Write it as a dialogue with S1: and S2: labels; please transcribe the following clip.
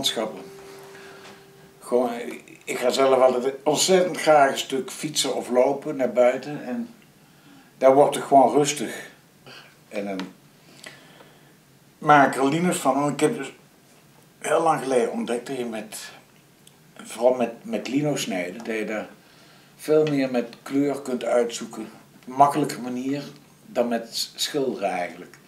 S1: landschappen. Gewoon, ik ga zelf altijd ontzettend graag een stuk fietsen of lopen naar buiten en daar wordt het gewoon rustig. En dan maak ik er van. Ik heb dus heel lang geleden ontdekt dat je met, vooral met, met lino snijden, dat je daar veel meer met kleur kunt uitzoeken. Op een makkelijke manier dan met schilderen eigenlijk.